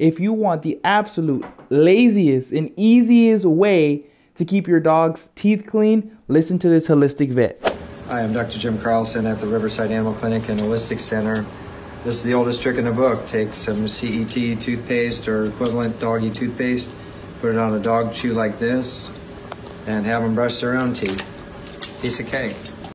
If you want the absolute laziest and easiest way to keep your dog's teeth clean, listen to this holistic vet. Hi, I'm Dr. Jim Carlson at the Riverside Animal Clinic and Holistic Center. This is the oldest trick in the book. Take some CET toothpaste or equivalent doggy toothpaste, put it on a dog chew like this, and have them brush their own teeth. Piece of cake.